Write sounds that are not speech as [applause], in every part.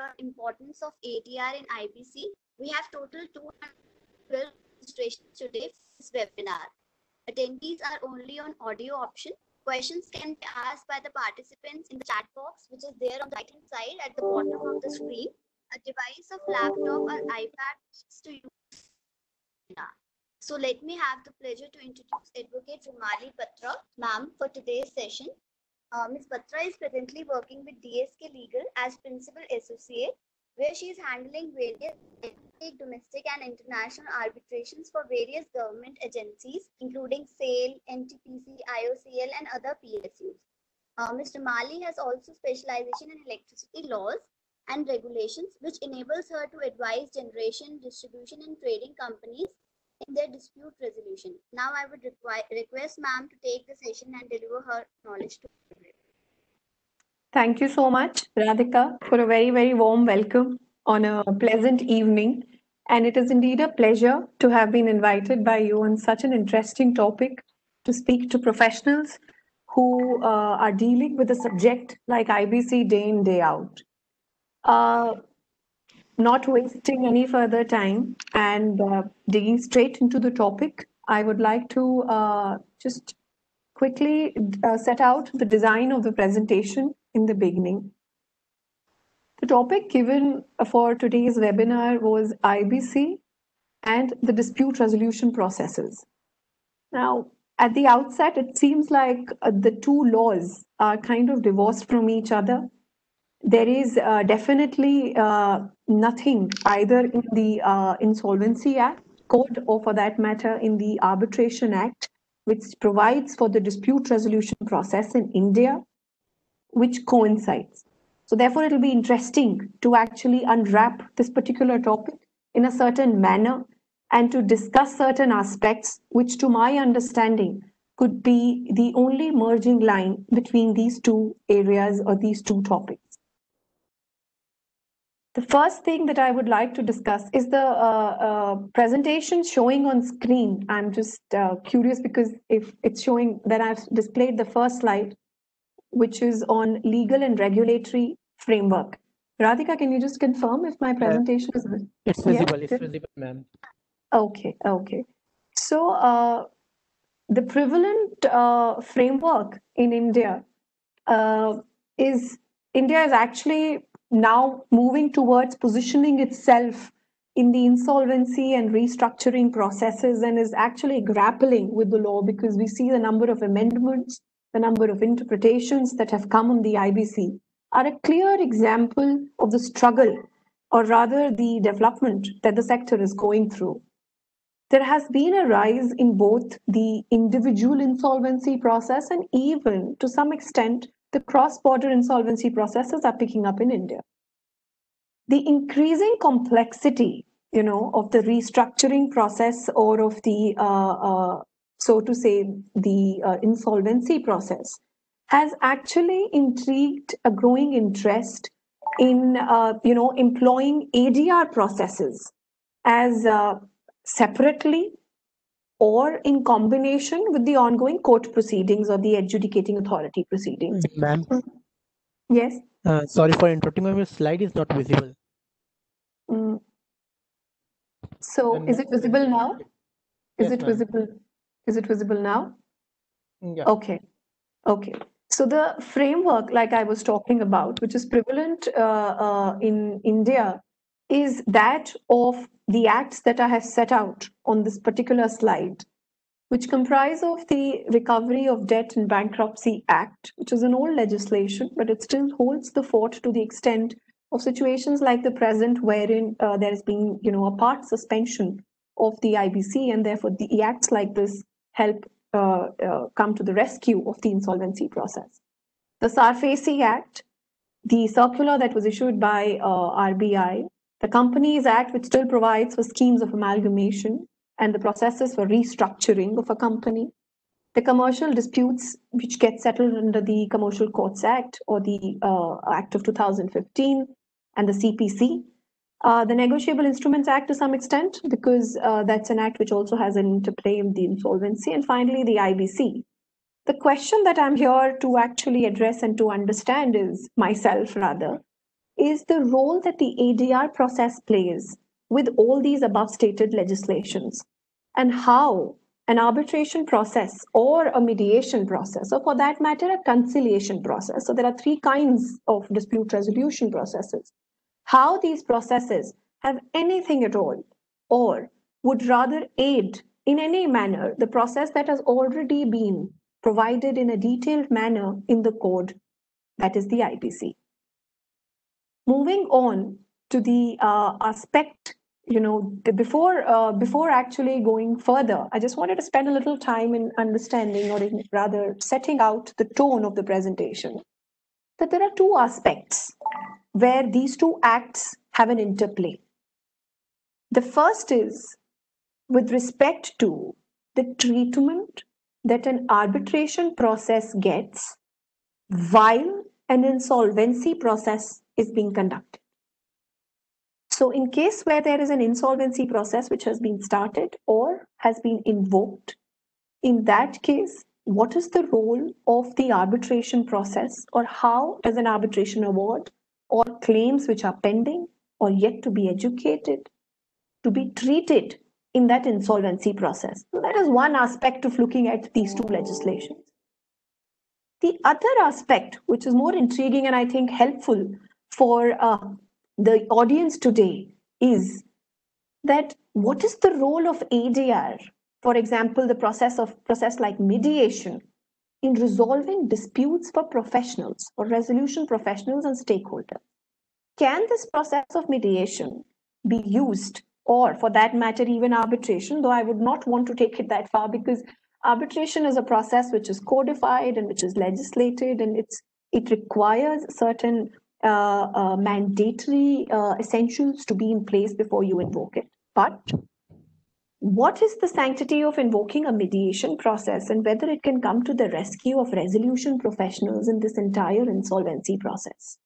on importance of ADR in IBC. We have total 212 registrations today for this webinar. Attendees are only on audio option. Questions can be asked by the participants in the chat box, which is there on the right hand side at the bottom of the screen. A device of laptop or iPad needs to use. So let me have the pleasure to introduce Advocate Rumali Patra, ma'am, for today's session. Uh, Ms. Patra is presently working with DSK Legal as Principal Associate, where she is handling various domestic and international arbitrations for various government agencies, including SAIL, NTPC, IOCL, and other PSUs. Uh, Mr. Mali has also specialization in electricity laws and regulations, which enables her to advise generation, distribution, and trading companies in their dispute resolution. Now I would require, request ma'am to take the session and deliver her knowledge to. Thank you so much, Radhika, for a very, very warm welcome on a pleasant evening. And it is indeed a pleasure to have been invited by you on such an interesting topic to speak to professionals who uh, are dealing with a subject like IBC day in, day out. Uh, not wasting any further time and uh, digging straight into the topic, I would like to uh, just quickly uh, set out the design of the presentation in the beginning. The topic given for today's webinar was IBC and the dispute resolution processes. Now, at the outset, it seems like uh, the two laws are kind of divorced from each other there is uh, definitely uh, nothing either in the uh, Insolvency Act code or for that matter in the Arbitration Act, which provides for the dispute resolution process in India, which coincides. So therefore, it'll be interesting to actually unwrap this particular topic in a certain manner and to discuss certain aspects, which to my understanding could be the only merging line between these two areas or these two topics. The first thing that I would like to discuss is the uh, uh, presentation showing on screen. I'm just uh, curious because if it's showing that I've displayed the first slide, which is on legal and regulatory framework. Radhika, can you just confirm if my presentation is visible? It's visible, yeah? it's visible, ma'am. Okay, okay. So uh, the prevalent uh, framework in India uh, is India is actually now moving towards positioning itself in the insolvency and restructuring processes and is actually grappling with the law because we see the number of amendments, the number of interpretations that have come on the IBC are a clear example of the struggle or rather the development that the sector is going through. There has been a rise in both the individual insolvency process and even to some extent the cross-border insolvency processes are picking up in India. The increasing complexity, you know, of the restructuring process or of the, uh, uh, so to say, the uh, insolvency process has actually intrigued a growing interest in, uh, you know, employing ADR processes as uh, separately or in combination with the ongoing court proceedings or the adjudicating authority proceedings. Ma'am? Yes? Uh, sorry for interrupting, my slide is not visible. Mm. So is it visible now? Is Yes, it ma'am. visible? Is it visible now? Yeah. Okay. Okay. So the framework, like I was talking about, which is prevalent uh, uh, in India, is that of the acts that I have set out on this particular slide, which comprise of the Recovery of Debt and Bankruptcy Act, which is an old legislation, but it still holds the fort to the extent of situations like the present, wherein uh, there has been, you know, a part suspension of the IBC, and therefore the acts like this help uh, uh, come to the rescue of the insolvency process. The SARFAESI Act, the circular that was issued by uh, RBI, the Companies Act, which still provides for schemes of amalgamation and the processes for restructuring of a company, the commercial disputes which get settled under the Commercial Courts Act or the uh, Act of 2015 and the CPC, uh, the Negotiable Instruments Act to some extent, because uh, that's an act which also has an interplay in the insolvency, and finally the IBC. The question that I'm here to actually address and to understand is myself rather is the role that the ADR process plays with all these above stated legislations and how an arbitration process or a mediation process, or for that matter, a conciliation process. So there are three kinds of dispute resolution processes. How these processes have anything at all, or would rather aid in any manner the process that has already been provided in a detailed manner in the code, that is the IBC. Moving on to the uh, aspect you know before uh, before actually going further i just wanted to spend a little time in understanding or in rather setting out the tone of the presentation. That there are two aspects where these two acts have an interplay. The first is with respect to the treatment that an arbitration process gets while an insolvency process is being conducted so in case where there is an insolvency process which has been started or has been invoked, in that case, what is the role of the arbitration process or how does an arbitration award or claims which are pending or yet to be adjudicated to be treated in that insolvency process. So that is one aspect of looking at these two legislations. The other aspect, which is more intriguing and I think helpful for uh, the audience today is that what is the role of ADR, for example, the process of process like mediation in resolving disputes for professionals or resolution professionals and stakeholders? Can this process of mediation be used or for that matter, even arbitration, though I would not want to take it that far because arbitration is a process which is codified and which is legislated and it's it requires certain mandatory uh, essentials to be in place before you invoke it. But what is the sanctity of invoking a mediation process and whether it can come to the rescue of resolution professionals in this entire insolvency process?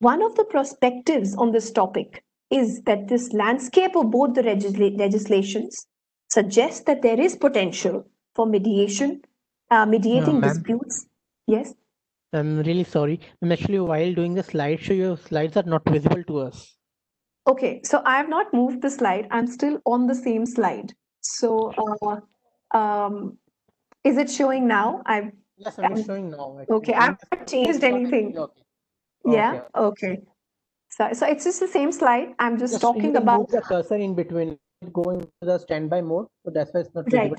One of the perspectives on this topic is that this landscape of both the legisl legislations suggests that there is potential for mediation, uh, mediating no, disputes. Yes. I'm really sorry. I'm actually while doing the slideshow, your slides are not visible to us. Okay, so I have not moved the slide. I'm still on the same slide. So, uh, um, is it showing now? I've yes, I'm showing now. Actually. Okay, I haven't changed anything. Okay. Yeah. Okay. So, so it's just the same slide. I'm just, talking about move the cursor in between going to the standby mode. So that's why it's not right.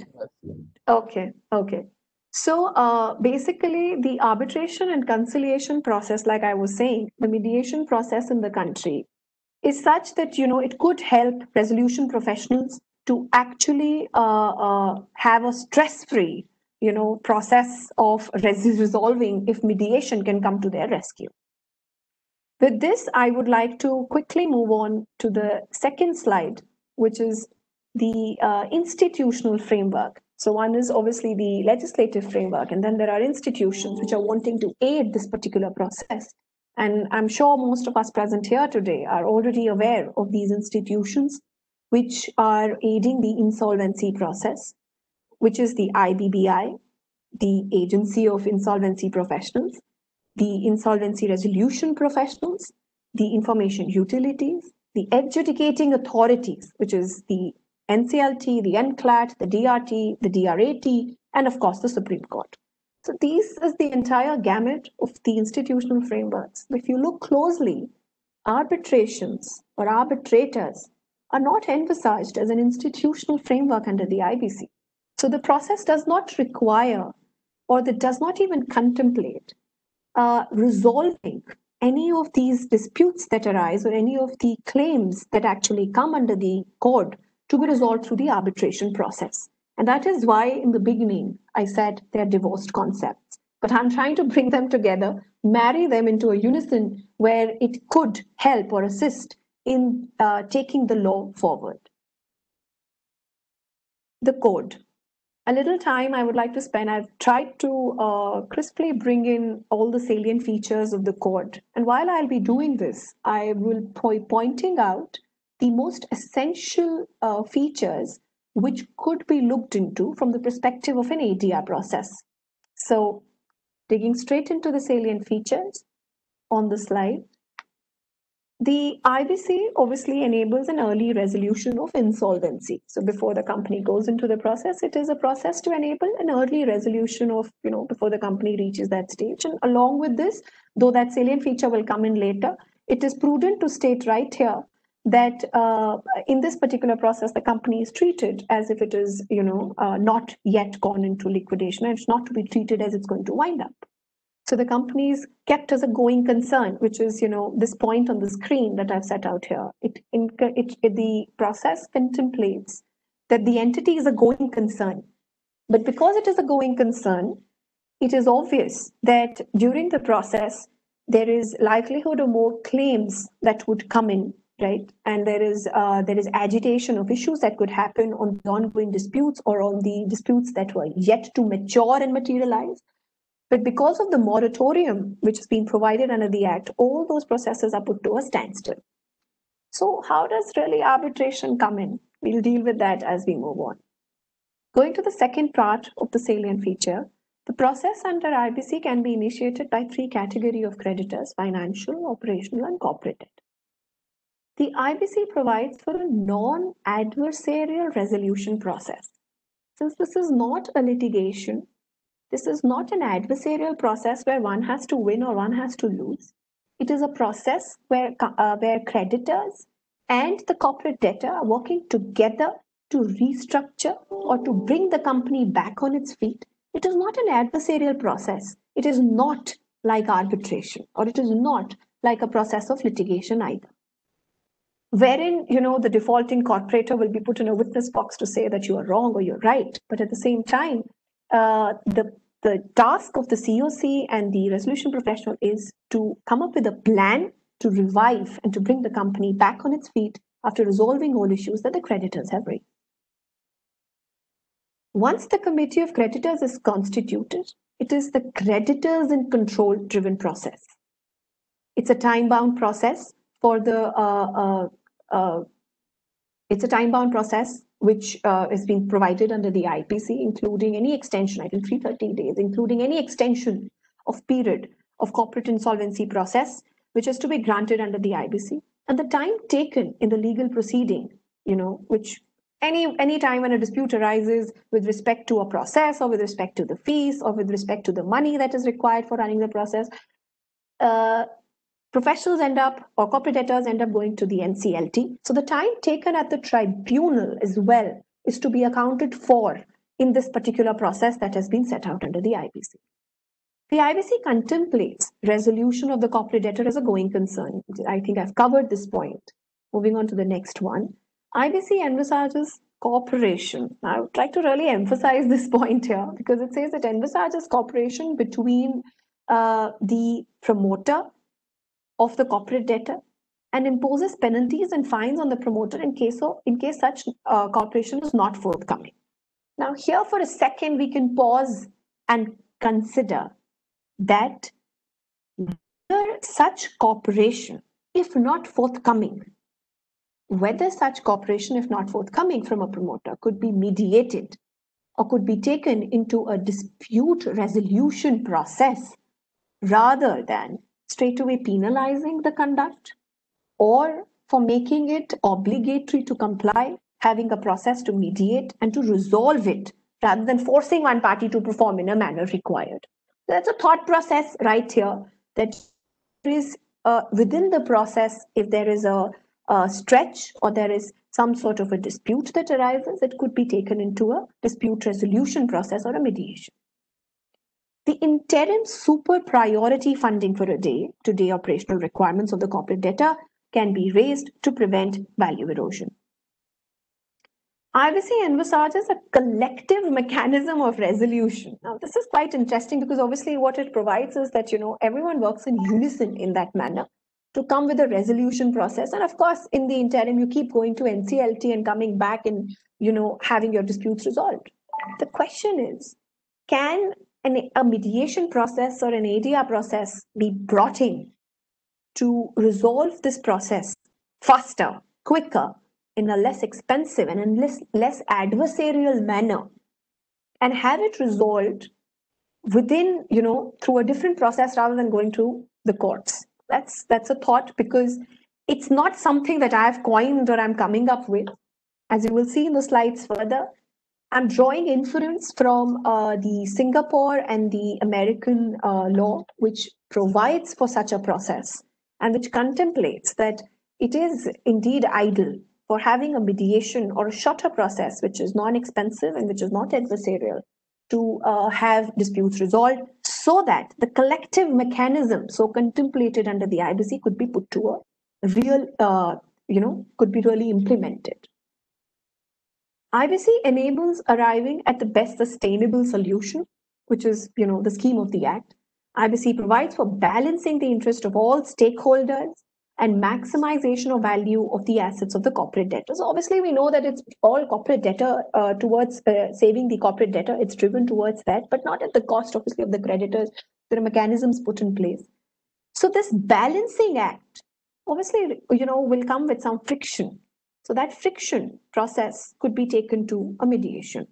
Okay. Okay. So uh, basically, the arbitration and conciliation process, like I was saying, the mediation process in the country is such that you know it could help resolution professionals to actually uh, uh, have a stress-free, you know, process of res resolving if mediation can come to their rescue. With this, I would like to quickly move on to the second slide, which is the uh, institutional framework so one is obviously the legislative framework, and then there are institutions which are wanting to aid this particular process. And I'm sure most of us present here today are already aware of these institutions which are aiding the insolvency process, which is the IBBI, the Agency of Insolvency Professionals, the Insolvency Resolution Professionals, the Information Utilities, the Adjudicating Authorities, which is the NCLT, the NCLAT, the DRT, the DRAT, and of course the Supreme Court. So these is the entire gamut of the institutional frameworks. If you look closely, arbitrations or arbitrators are not emphasized as an institutional framework under the IBC. So the process does not require or that does not even contemplate uh, resolving any of these disputes that arise or any of the claims that actually come under the code to be resolved through the arbitration process. And that is why, in the beginning, I said they're divorced concepts. But I'm trying to bring them together, marry them into a unison where it could help or assist in uh, taking the law forward. The code. A little time I would like to spend. I've tried to uh, crisply bring in all the salient features of the code. And while I'll be doing this, I will be pointing out the most essential uh, features which could be looked into from the perspective of an ADR process. So digging straight into the salient features on the slide, the IBC obviously enables an early resolution of insolvency. So before the company goes into the process, it is a process to enable an early resolution of, you know, before the company reaches that stage. And along with this, though that salient feature will come in later, it is prudent to state right here that uh, in this particular process, the company is treated as if it is, you know, uh, not yet gone into liquidation and it's not to be treated as it's going to wind up. So the company is kept as a going concern, which is, you know, this point on the screen that I've set out here. It, it, it the process contemplates that the entity is a going concern. But because it is a going concern, it is obvious that during the process, there is likelihood of more claims that would come in, right? And there is uh, there is agitation of issues that could happen on the ongoing disputes or on the disputes that were yet to mature and materialize but because of the moratorium which has been provided under the Act, all those processes are put to a standstill. So, how does really arbitration come in? We'll deal with that as we move on. Going to the second part of the salient feature, the process under IBC can be initiated by three category of creditors, financial, operational, and corporate. The IBC provides for a non-adversarial resolution process. Since this is not a litigation, this is not an adversarial process where one has to win or one has to lose. It is a process where, uh, where creditors and the corporate debtor are working together to restructure or to bring the company back on its feet. It is not an adversarial process. It is not like arbitration or it is not like a process of litigation either wherein you know the defaulting corporator will be put in a witness box to say that you are wrong or you're right but at the same time uh, the the task of the COC and the resolution professional is to come up with a plan to revive and to bring the company back on its feet after resolving all issues that the creditors have raised. Once the committee of creditors is constituted, it is the creditors in control driven process. It's a time bound process for the uh, uh, it's a time bound process which uh, is being provided under the IBC, including any extension, until 330 days, including any extension of period of corporate insolvency process, which is to be granted under the IBC. And the time taken in the legal proceeding, you know, which any any time when a dispute arises with respect to a process or with respect to the fees or with respect to the money that is required for running the process, uh, professionals end up or corporate debtors end up going to the NCLT. So the time taken at the tribunal as well is to be accounted for in this particular process that has been set out under the IBC. The IBC contemplates resolution of the corporate debtor as a going concern. I think I've covered this point. Moving on to the next one. IBC envisages cooperation. I would like to really emphasize this [laughs] point here because it says it envisages cooperation between uh, the promoter of the corporate debtor and imposes penalties and fines on the promoter in case of in case such uh, corporation is not forthcoming. Now, here for a second, we can pause and consider that whether such cooperation, if not forthcoming, whether such cooperation, if not forthcoming from a promoter, could be mediated or could be taken into a dispute resolution process rather than straightaway penalizing the conduct or for making it obligatory to comply, having a process to mediate and to resolve it rather than forcing one party to perform in a manner required. That's a thought process right here that is uh, within the process, if there is a, a stretch or there is some sort of a dispute that arises, it could be taken into a dispute resolution process or a mediation. The interim super priority funding for a day to day operational requirements of the corporate debtor can be raised to prevent value erosion. IBC envisages a collective mechanism of resolution. Now, this is quite interesting because obviously what it provides is that, you know, everyone works in unison in that manner to come with a resolution process. And of course, in the interim, you keep going to NCLT and coming back and, you know, having your disputes resolved. The question is, can an, a mediation process or an ADR process be brought in to resolve this process faster, quicker, in a less expensive and in less, less adversarial manner, and have it resolved within, you know, through a different process rather than going to the courts. That's that's a thought because It's not something that I've coined or I'm coming up with. As you will see in the slides further, I'm drawing inference from uh, the Singapore and the American uh, law, which provides for such a process and which contemplates that it is indeed idle for having a mediation or a shorter process, which is non-expensive and which is not adversarial, to uh, have disputes resolved so that the collective mechanism so contemplated under the IBC could be put to a real, uh, you know, could be really implemented. IBC enables arriving at the best sustainable solution, which is, you know, the scheme of the Act. IBC provides for balancing the interest of all stakeholders and maximization of value of the assets of the corporate debtors. Obviously, we know that it's all corporate debtor uh, towards uh, saving the corporate debtor. It's driven towards that, but not at the cost, obviously, of the creditors. There are mechanisms put in place. So this balancing act, obviously, you know, will come with some friction. So that friction process could be taken to a mediation.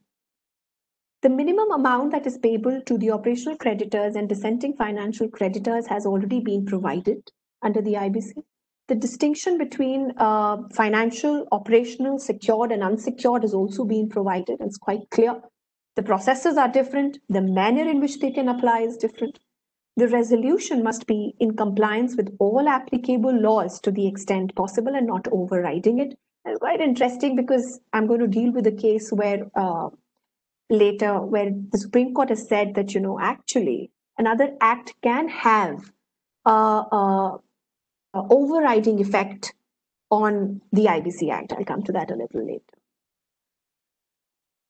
The minimum amount that is payable to the operational creditors and dissenting financial creditors has already been provided under the IBC the distinction between uh, financial, operational, secured, and unsecured is also being provided. It's quite clear. The processes are different. The manner in which they can apply is different. The resolution must be in compliance with all applicable laws to the extent possible and not overriding it. It's quite interesting because I'm going to deal with a case where uh, later, where the Supreme Court has said that, you know, actually another act can have a, uh, uh, overriding effect on the IBC Act. I'll come to that a little later.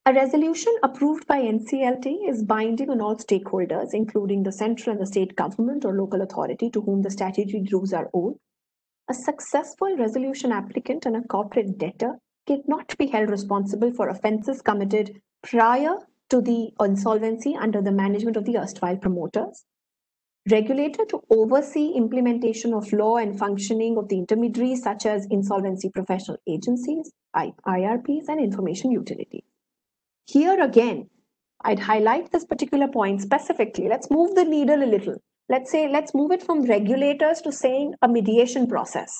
A resolution approved by NCLT is binding on all stakeholders, including the central and the state government or local authority to whom the statutory rules are owed. A successful resolution applicant and a corporate debtor cannot be held responsible for offences committed prior to the insolvency under the management of the erstwhile promoters regulator to oversee implementation of law and functioning of the intermediaries such as insolvency professional agencies, IRPs, and information utilities. Here again, I'd highlight this particular point specifically. Let's move the needle a little. Let's say, let's move it from regulators to saying a mediation process,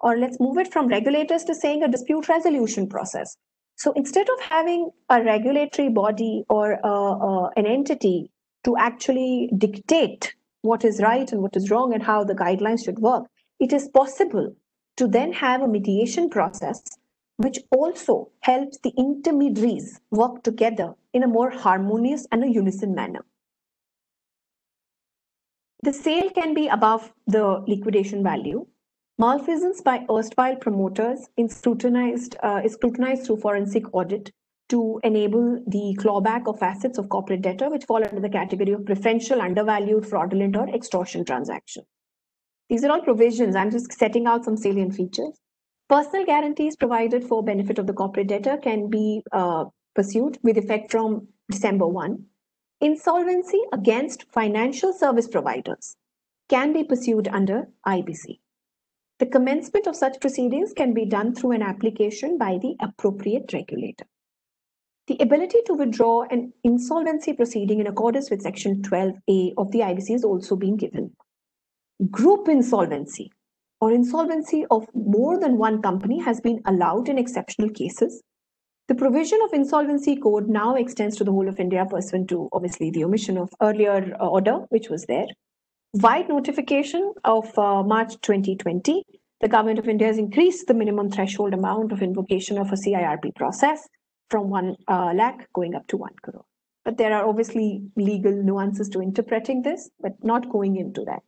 or let's move it from regulators to saying a dispute resolution process. So instead of having a regulatory body or uh, uh, an entity to actually dictate what is right and what is wrong and how the guidelines should work, it is possible to then have a mediation process which also helps the intermediaries work together in a more harmonious and a unison manner. The sale can be above the liquidation value. Malfeasance by erstwhile promoters is scrutinized, uh, is scrutinized through forensic audit to enable the clawback of assets of corporate debtor, which fall under the category of preferential, undervalued, fraudulent, or extortion transaction. These are all provisions. I'm just setting out some salient features. Personal guarantees provided for benefit of the corporate debtor can be uh, pursued with effect from December 1. Insolvency against financial service providers can be pursued under IBC. The commencement of such proceedings can be done through an application by the appropriate regulator. The ability to withdraw an insolvency proceeding in accordance with Section 12A of the IBC is also being given. Group insolvency or insolvency of more than one company has been allowed in exceptional cases. The provision of insolvency code now extends to the whole of India pursuant to obviously the omission of earlier uh, order which was there. Wide notification of uh, March 2020, the government of India has increased the minimum threshold amount of invocation of a CIRP process from 1 uh, lakh going up to 1 crore. But there are obviously legal nuances to interpreting this, but not going into that.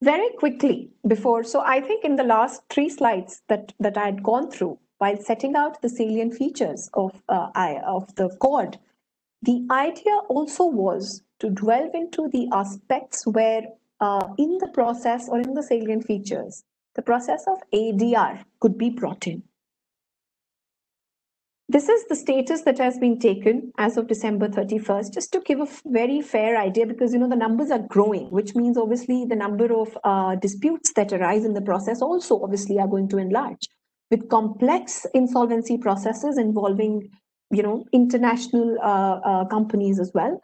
Very quickly before, so I think in the last three slides that, that I had gone through while setting out the salient features of, uh, of the code, the idea also was to delve into the aspects where uh, in the process or in the salient features, the process of ADR could be brought in. This is the status that has been taken as of December 31st, just to give a very fair idea, because you know the numbers are growing, which means obviously the number of uh, disputes that arise in the process also obviously are going to enlarge, with complex insolvency processes involving you know international uh, uh, companies as well.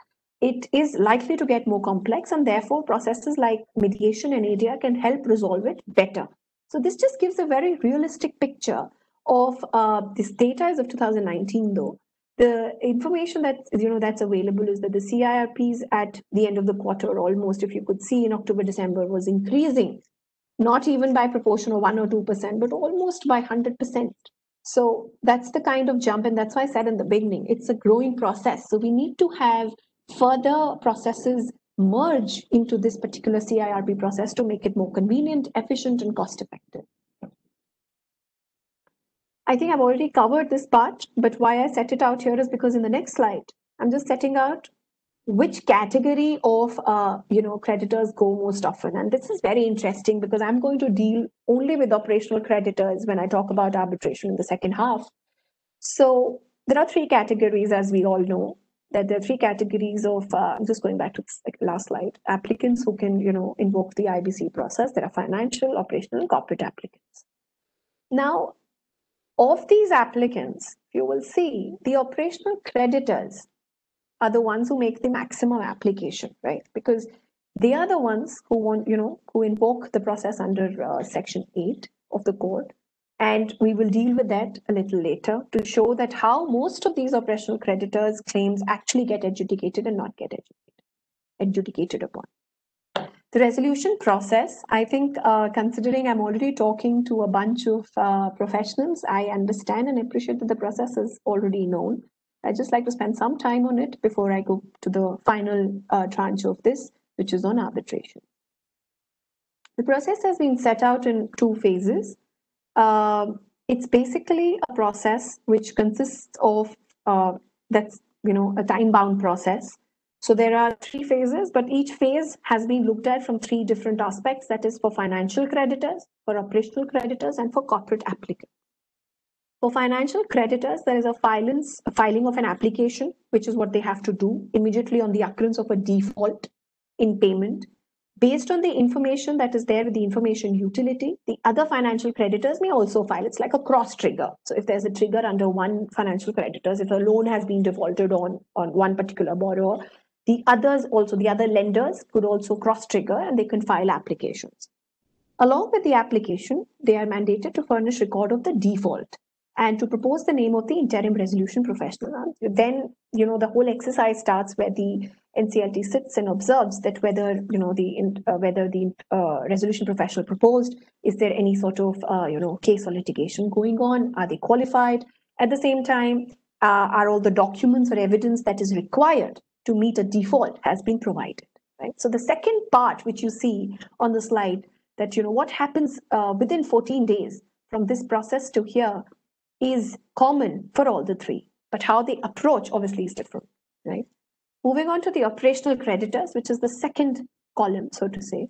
it is likely to get more complex and therefore processes like mediation and ADR can help resolve it better. So this just gives a very realistic picture of uh, this data is of 2019 though. The information that you know that's available is that the CIRPs at the end of the quarter almost, if you could see in October, December, was increasing, not even by proportion of one or two percent, but almost by 100 percent. So that's the kind of jump, and that's why I said in the beginning, it's a growing process. So we need to have further processes merge into this particular CIRP process to make it more convenient, efficient, and cost effective. I think I've already covered this part, but why I set it out here is because in the next slide, I'm just setting out which category of uh, you know creditors go most often? And this is very interesting because i'm going to deal only with operational creditors when i talk about arbitration in the second half. So there are three categories as we all know that there are three categories of uh, i'm just going back to the last slide. Applicants who can you know invoke the ibc process. There are financial operational and corporate applicants. Now of these applicants you will see the operational creditors are the ones who make the maximum application right because they are the ones who want you know who invoke the process under uh, section 8 of the code and we will deal with that a little later to show that how most of these operational creditors claims actually get adjudicated and not get adjudicated, upon. The resolution process, I think, uh, considering I'm already talking to a bunch of uh, professionals, I understand and appreciate that the process is already known. I just like to spend some time on it before I go to the final uh, tranche of this, which is on arbitration. The process has been set out in two phases. Um, it's basically a process which consists of uh, that's you know a time bound process so there are three phases but each phase has been looked at from three different aspects that is for financial creditors for operational creditors and for corporate applicants for financial creditors there is a, filing of an application which is what they have to do immediately on the occurrence of a default in payment based on the information that is there with the information utility, the other financial creditors may also file. It's like a cross trigger. So if there's a trigger under one financial creditors, if a loan has been defaulted on, on one particular borrower, the others also, the other lenders could also cross trigger and they can file applications. Along with the application, they are mandated to furnish record of the default and to propose the name of the interim resolution professional. Then, you know, the whole exercise starts where the NCLT sits and observes that whether you know the uh, whether the uh, resolution professional proposed is there any sort of uh, you know case or litigation going on? Are they qualified? At the same time uh, are all the documents or evidence that is required to meet a default has been provided right? So the second part which you see on the slide that you know what happens uh, within 14 days from this process to here is common for all the three but how they approach obviously is different right Moving on to the operational creditors, which is the second column, so to say.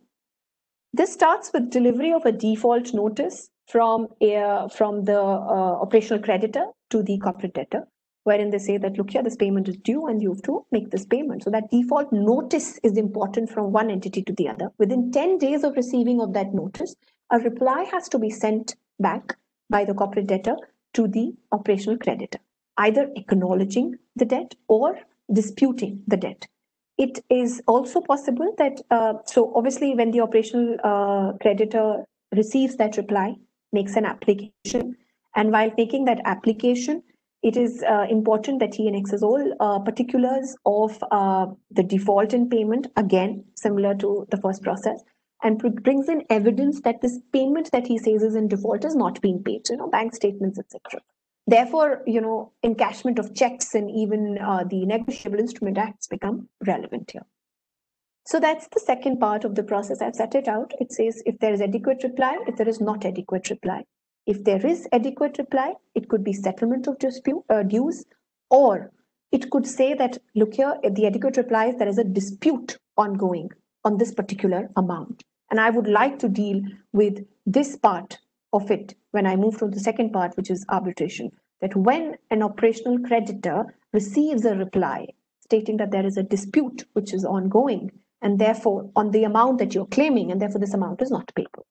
This starts with delivery of a default notice from, a, from the uh, operational creditor to the corporate debtor, wherein they say that, look here, this payment is due and you have to make this payment. So that default notice is important from one entity to the other. Within 10 days of receiving of that notice, a reply has to be sent back by the corporate debtor to the operational creditor, either acknowledging the debt or disputing the debt. It is also possible that, uh, so obviously, when the operational uh, creditor receives that reply, makes an application, and while making that application, it is uh, important that he annexes all uh, particulars of uh, the default in payment, again, similar to the first process, and brings in evidence that this payment that he says is in default is not being paid, you know, bank statements, etc. Therefore, you know, encashment of checks and even uh, the negotiable instrument acts become relevant here. So that's the second part of the process. I've set it out. It says if there is adequate reply, if there is not adequate reply. If there is adequate reply, it could be settlement of dispute uh, dues, or it could say that look here, if the adequate reply is there is a dispute ongoing on this particular amount, and I would like to deal with this part of it when I move to the second part, which is arbitration. That when an operational creditor receives a reply stating that there is a dispute which is ongoing, and therefore on the amount that you're claiming, and therefore this amount is not payable.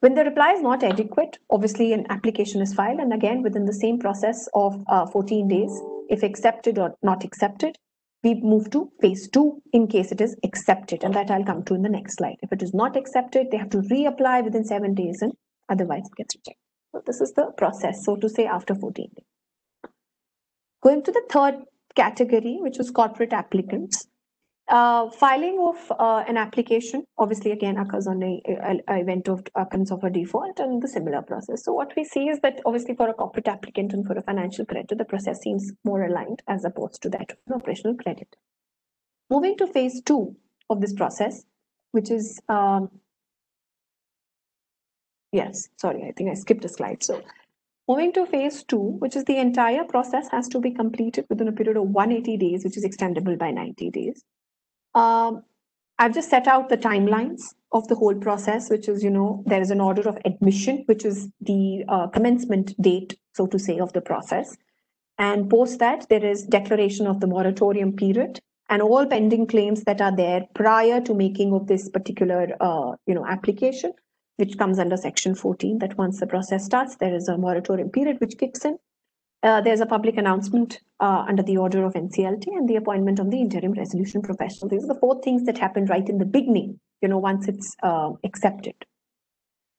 When the reply is not adequate, obviously an application is filed, and again within the same process of uh, 14 days, if accepted or not accepted, we move to phase two in case it is accepted, and that I'll come to in the next slide. If it is not accepted, they have to reapply within seven days, and otherwise it gets rejected. So this is the process, so to say, after 14 days. Going to the third category, which was corporate applicants. Uh, filing of uh, an application obviously again occurs on a, a, a event of occurrence of a default and the similar process. So what we see is that obviously for a corporate applicant and for a financial creditor, the process seems more aligned as opposed to that of an operational credit. Moving to phase two of this process, which is um, yes, sorry, I think I skipped a slide. So moving to phase two, which is the entire process has to be completed within a period of 180 days, which is extendable by 90 days. Um, I've just set out the timelines of the whole process, which is, you know, there is an order of admission, which is the uh, commencement date, so to say, of the process. And post that, there is declaration of the moratorium period and all pending claims that are there prior to making of this particular, uh, you know, application, which comes under section 14, that once the process starts, there is a moratorium period which kicks in. Uh, there's a public announcement uh, under the order of NCLT and the appointment of the interim resolution professional. These are the four things that happen right in the beginning, you know, once it's uh, accepted.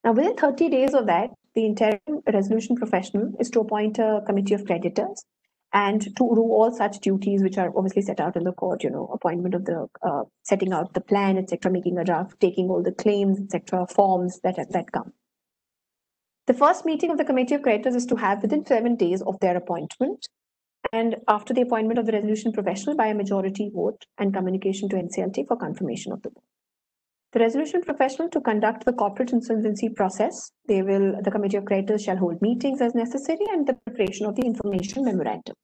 Now, within 30 days of that, the interim resolution professional is to appoint a committee of creditors and to do all such duties which are obviously set out in the court, you know, appointment of the, uh, setting out the plan, etc., making a draft, taking all the claims, etc., forms that, that come. The first meeting of the Committee of Creditors is to have within seven days of their appointment and after the appointment of the resolution professional by a majority vote and communication to NCLT for confirmation of the vote. The resolution professional to conduct the corporate insolvency process, they will, the Committee of Creditors shall hold meetings as necessary and the preparation of the information memorandum.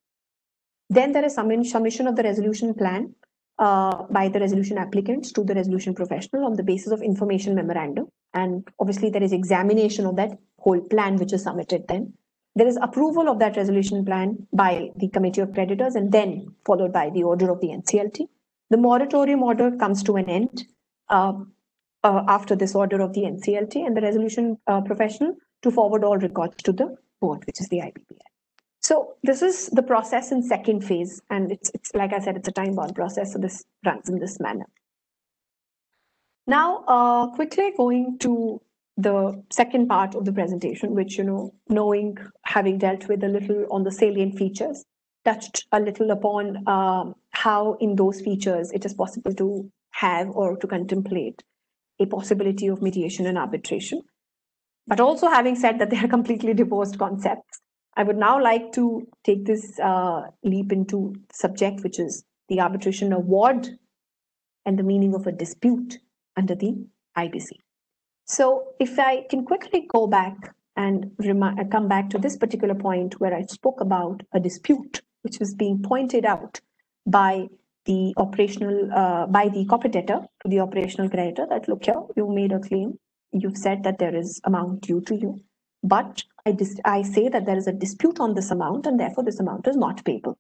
Then there is submission of the resolution plan uh, by the resolution applicants to the resolution professional on the basis of information memorandum. And obviously there is examination of that whole plan which is submitted then. There is approval of that resolution plan by the Committee of Creditors and then followed by the order of the NCLT. The moratorium order comes to an end uh, uh, after this order of the NCLT and the resolution uh, professional to forward all records to the board, which is the IBBI. So this is the process in second phase, and it's it's like I said, it's a time-bound process, so this runs in this manner. Now, uh, quickly going to the second part of the presentation, which, you know, knowing, having dealt with a little on the salient features, touched a little upon um, how in those features it is possible to have or to contemplate a possibility of mediation and arbitration. But also having said that they are completely divorced concepts, I would now like to take this uh, leap into subject, which is the arbitration award and the meaning of a dispute under the IBC. So if I can quickly go back and uh, come back to this particular point where I spoke about a dispute, which was being pointed out by the operational, uh, by the corporate debtor to the operational creditor that look here, you made a claim, you've said that there is amount due to you, but I, I say that there is a dispute on this amount and therefore this amount is not payable.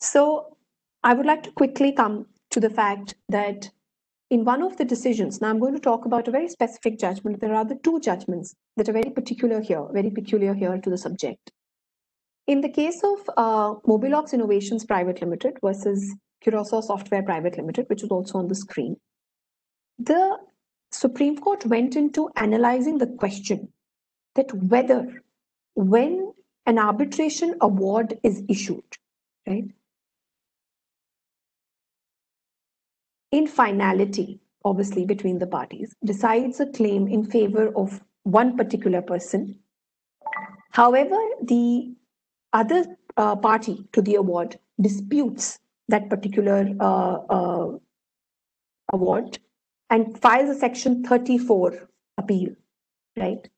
So I would like to quickly come to the fact that in one of the decisions, now I'm going to talk about a very specific judgment. There are the two judgments that are very particular here, very peculiar here to the subject. In the case of uh, Mobilox Innovations Private Limited versus Kirusa Software Private Limited, which is also on the screen, the Supreme Court went into analyzing the question that whether when an arbitration award is issued, right, in finality, obviously between the parties, decides a claim in favor of one particular person. However, the other uh, party to the award disputes that particular uh, uh, award and files a section 34 appeal, right?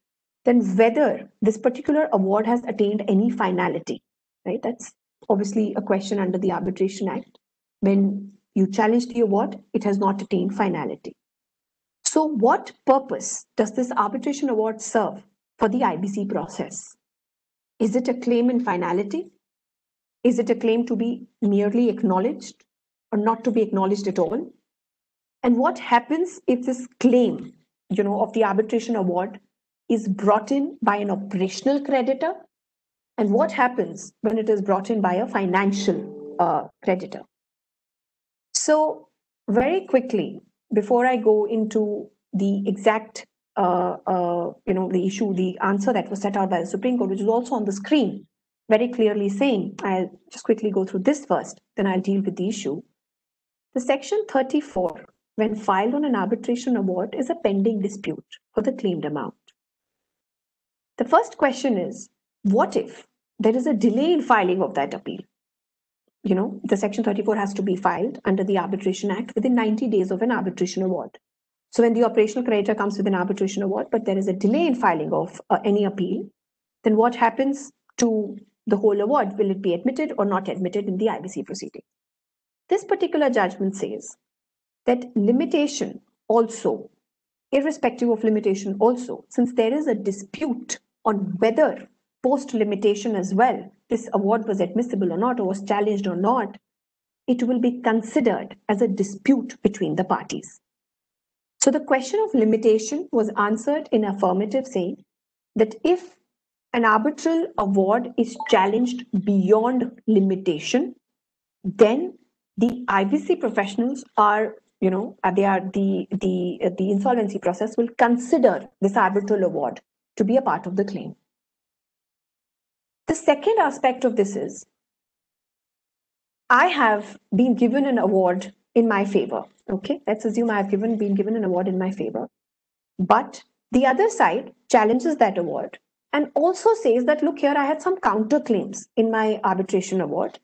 Then whether this particular award has attained any finality, right? That's obviously a question under the Arbitration Act. When you challenge the award, it has not attained finality. So what purpose does this arbitration award serve for the IBC process? Is it a claim in finality? Is it a claim to be merely acknowledged or not to be acknowledged at all? And what happens if this claim, you know, of the arbitration award is brought in by an operational creditor and what happens when it is brought in by a financial uh, creditor. So, very quickly, before I go into the exact, uh, uh, you know, the issue, the answer that was set out by the Supreme Court, which is also on the screen, very clearly saying, I'll just quickly go through this first, then I'll deal with the issue. The section 34, when filed on an arbitration award, is a pending dispute for the claimed amount. The first question is, what if there is a delay in filing of that appeal? You know, the section 34 has to be filed under the Arbitration Act within 90 days of an arbitration award. So when the operational creditor comes with an arbitration award, but there is a delay in filing of uh, any appeal, then what happens to the whole award? Will it be admitted or not admitted in the IBC proceeding? This particular judgment says that limitation also, irrespective of limitation also, since there is a dispute on whether post limitation as well, this award was admissible or not, or was challenged or not, it will be considered as a dispute between the parties. So the question of limitation was answered in affirmative saying that if an arbitral award is challenged beyond limitation, then the IBC professionals are, you know, they are the the the insolvency process will consider this arbitral award to be a part of the claim. The second aspect of this is I have been given an award in my favor. Okay, let's assume I have given been given an award in my favor, but the other side challenges that award and also says that look here, I had some counterclaims in my arbitration award,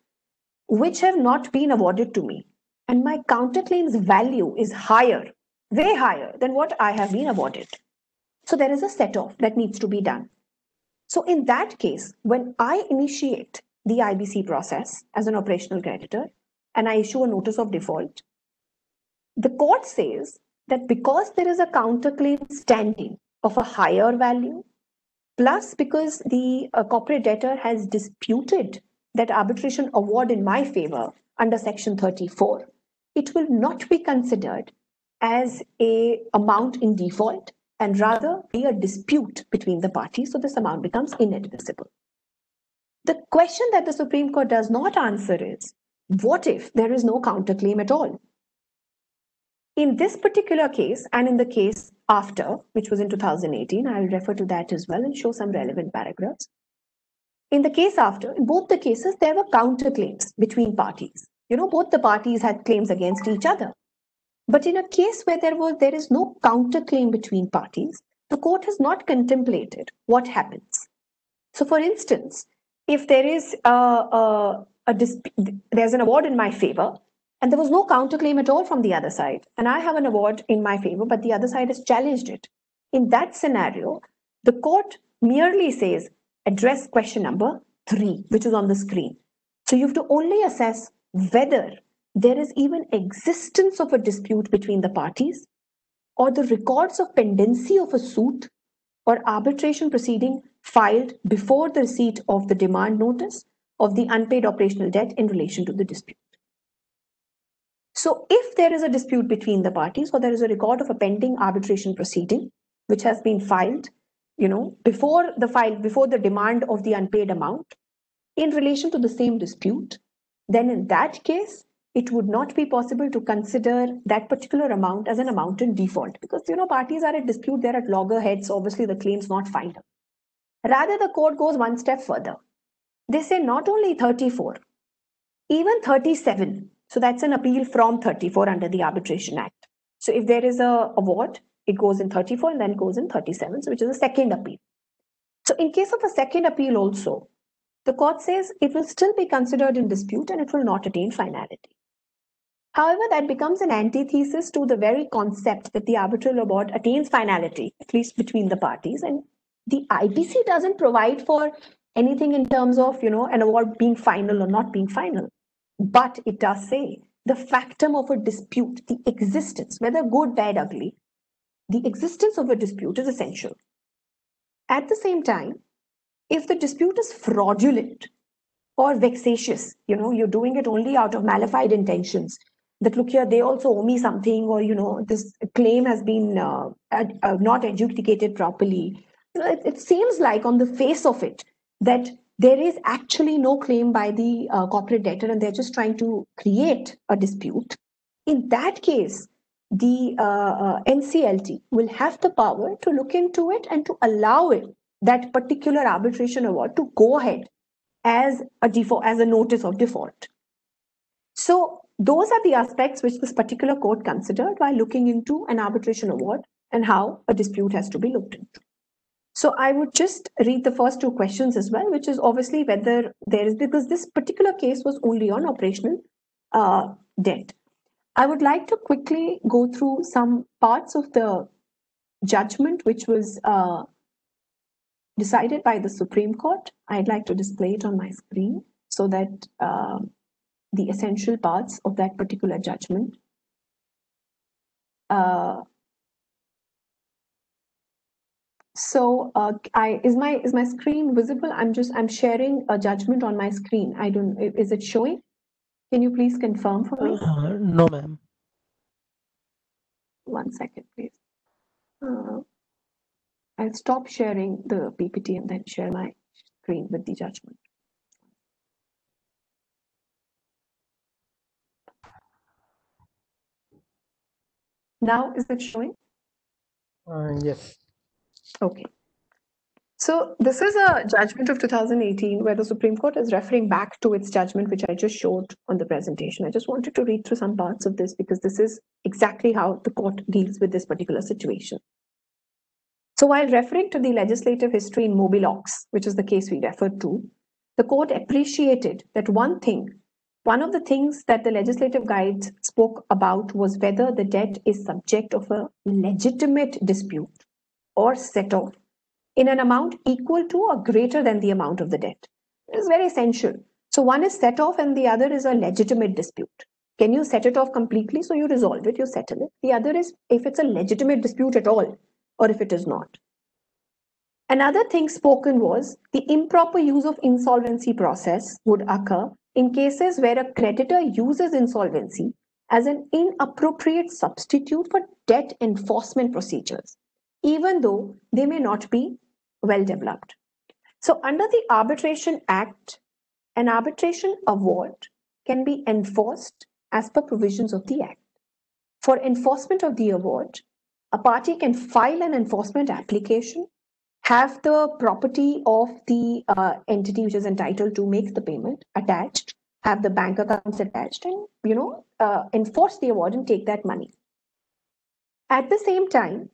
which have not been awarded to me, and my counterclaims value is higher, way higher than what I have been awarded. So there is a set off that needs to be done. So in that case, when I initiate the IBC process as an operational creditor and I issue a notice of default, the court says that because there is a counterclaim standing of a higher value, plus because the uh, corporate debtor has disputed that arbitration award in my favor under section 34, it will not be considered as a amount in default and rather be a dispute between the parties, so this amount becomes inadmissible. The question that the Supreme Court does not answer is, what if there is no counterclaim at all? In this particular case, and in the case after, which was in 2018, I'll refer to that as well and show some relevant paragraphs. In the case after, in both the cases, there were counterclaims between parties. You know, both the parties had claims against each other. But in a case where there was there is no counterclaim between parties, the court has not contemplated what happens. So, for instance, if there is a, a, a there's an award in my favor, and there was no counterclaim at all from the other side, and I have an award in my favor, but the other side has challenged it. In that scenario, the court merely says address question number three, which is on the screen. So you have to only assess whether there is even existence of a dispute between the parties or the records of pendency of a suit or arbitration proceeding filed before the receipt of the demand notice of the unpaid operational debt in relation to the dispute. So if there is a dispute between the parties or there is a record of a pending arbitration proceeding which has been filed, you know, before the file, before the demand of the unpaid amount in relation to the same dispute, then in that case, it would not be possible to consider that particular amount as an amount in default because you know parties are at dispute they're at loggerheads obviously the claim's not final rather the court goes one step further. They say not only 34 even 37 so that's an appeal from 34 under the arbitration act. So if there is a award it goes in 34 and then goes in 37 so which is a second appeal. So in case of a second appeal also the court says it will still be considered in dispute and it will not attain finality However, that becomes an antithesis to the very concept that the arbitral award attains finality, at least between the parties. And the IBC doesn't provide for anything in terms of, you know, an award being final or not being final. But it does say the factum of a dispute, the existence, whether good, bad, ugly, the existence of a dispute is essential. At the same time, if the dispute is fraudulent or vexatious, you know, you're doing it only out of malafide intentions, that look here they also owe me something or you know this claim has been uh, ad, uh, not adjudicated properly. You know, it, it seems like on the face of it that there is actually no claim by the uh, corporate debtor and they're just trying to create a dispute, in that case, the uh, uh, NCLT will have the power to look into it and to allow it, that particular arbitration award to go ahead as a default, as a notice of default. So those are the aspects which this particular court considered while looking into an arbitration award and how a dispute has to be looked into. So I would just read the first two questions as well, which is obviously whether there is, because this particular case was only on operational uh, debt. I would like to quickly go through some parts of the judgment which was uh, decided by the Supreme Court. I'd like to display it on my screen so that uh, the essential parts of that particular judgment uh, so uh, I is my is my screen visible? I'm just I'm sharing a judgment on my screen. I don't is it showing? Can you please confirm for me? Uh, no, ma'am. One second, please. I'll stop sharing the PPT and then share my screen with the judgment. Now is it showing? Uh, yes. Okay. So this is a judgment of 2018 where the Supreme Court is referring back to its judgment, which I just showed on the presentation. I just wanted to read through some parts of this because this is exactly how the court deals with this particular situation. So while referring to the legislative history in Mobilox, which is the case we referred to, the court appreciated that one thing, one of the things that the legislative guides spoke about was whether the debt is subject of a legitimate dispute or set off in an amount equal to or greater than the amount of the debt. It is very essential. So one is set off and the other is a legitimate dispute. Can you set it off completely? So you resolve it, you settle it. The other is if it's a legitimate dispute at all or if it is not. Another thing spoken was the improper use of insolvency process would occur in cases where a creditor uses insolvency as an inappropriate substitute for debt enforcement procedures even though they may not be well developed. So, under the Arbitration Act, an arbitration award can be enforced as per provisions of the Act. For enforcement of the award, a party can file an enforcement application, have the property of the uh, entity which is entitled to make the payment attached, have the bank accounts attached, and you know uh, enforce the award and take that money. At the same time,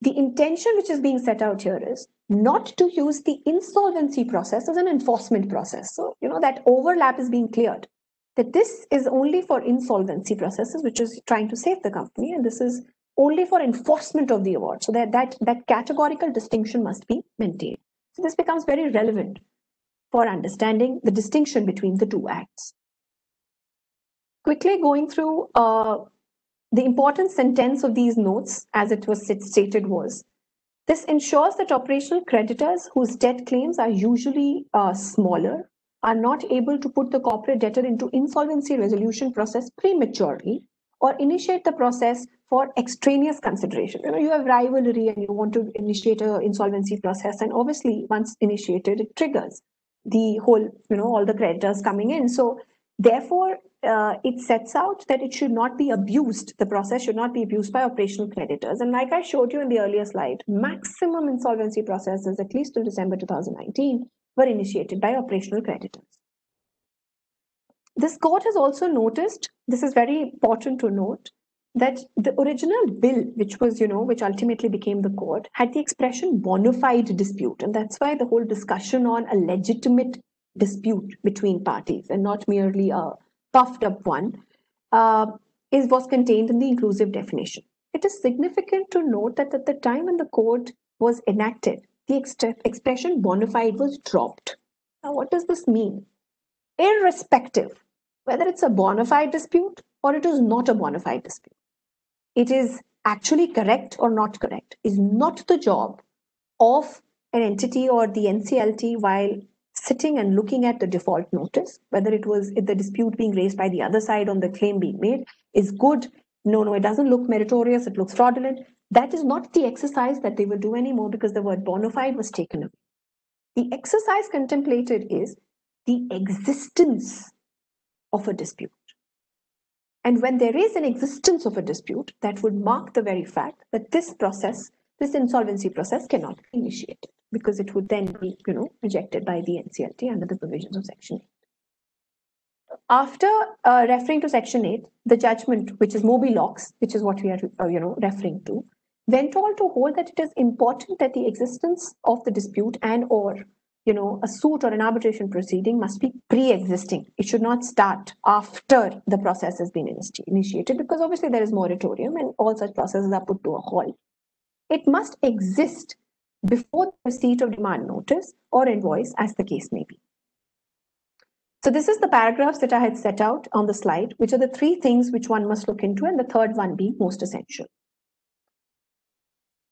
the intention which is being set out here is not to use the insolvency process as an enforcement process. So, you know, that overlap is being cleared. That this is only for insolvency processes, which is trying to save the company, and this is only for enforcement of the award. So that that, that categorical distinction must be maintained. So this becomes very relevant for understanding the distinction between the two acts. Quickly going through uh, the important sentence of these notes, as it was stated, was this ensures that operational creditors whose debt claims are usually uh, smaller are not able to put the corporate debtor into insolvency resolution process prematurely or initiate the process for extraneous consideration. You know, you have rivalry and you want to initiate an insolvency process, and obviously, once initiated, it triggers the whole, you know, all the creditors coming in. So, therefore, uh, it sets out that it should not be abused. The process should not be abused by operational creditors. And like I showed you in the earlier slide, maximum insolvency processes, at least till December 2019, were initiated by operational creditors. This court has also noticed, this is very important to note, that the original bill, which was, you know, which ultimately became the court, had the expression bona fide dispute. And that's why the whole discussion on a legitimate dispute between parties and not merely a puffed up one, uh, is was contained in the inclusive definition. It is significant to note that at the time when the code was enacted, the ex expression bona fide was dropped. Now, what does this mean? Irrespective whether it's a bona fide dispute or it is not a bona fide dispute, it is actually correct or not correct is not the job of an entity or the NCLT while sitting and looking at the default notice, whether it was the dispute being raised by the other side on the claim being made, is good. No, no, it doesn't look meritorious, it looks fraudulent. That is not the exercise that they will do anymore because the word bona fide was taken away. The exercise contemplated is the existence of a dispute. And when there is an existence of a dispute, that would mark the very fact that this process, this insolvency process cannot be initiated because it would then be, you know, rejected by the NCLT under the provisions of Section 8. After uh, referring to Section 8, the judgment, which is Mobilox which is what we are, uh, you know, referring to, went on to hold that it is important that the existence of the dispute and or you know a suit or an arbitration proceeding must be pre-existing. It should not start after the process has been initiated because obviously there is moratorium and all such processes are put to a halt. It must exist before the receipt of demand notice or invoice as the case may be. So this is the paragraphs that i had set out on the slide which are the three things which one must look into and the third one being most essential.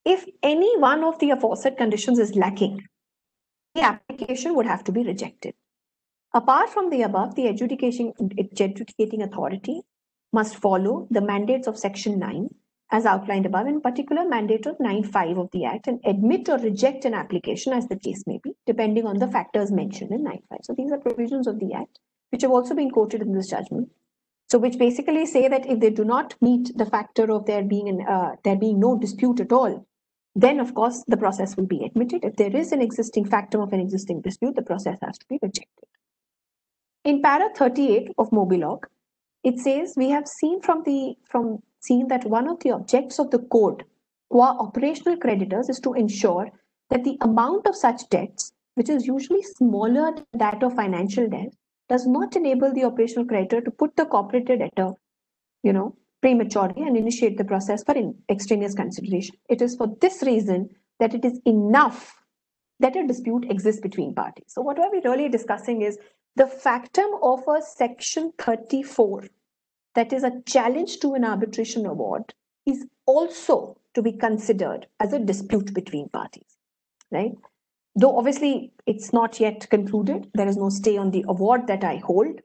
If any one of the aforesaid conditions is lacking application would have to be rejected. Apart from the above, the adjudication, adjudicating authority must follow the mandates of Section 9 as outlined above, in particular mandate of 9.5 of the Act and admit or reject an application as the case may be, depending on the factors mentioned in 9.5. So these are provisions of the Act, which have also been quoted in this judgment. So which basically say that if they do not meet the factor of there being an, uh, there being no dispute at all, then of course the process will be admitted. If there is an existing factor of an existing dispute, the process has to be rejected. In para 38 of Mobilox, it says we have seen from the from seen that one of the objects of the code qua operational creditors is to ensure that the amount of such debts, which is usually smaller than that of financial debt, does not enable the operational creditor to put the corporate debtor, you know, prematurely and initiate the process for extraneous consideration. It is for this reason that it is enough that a dispute exists between parties. So what are we really discussing is the factum of a section 34 that is a challenge to an arbitration award is also to be considered as a dispute between parties, right? Though obviously it's not yet concluded, there is no stay on the award that I hold,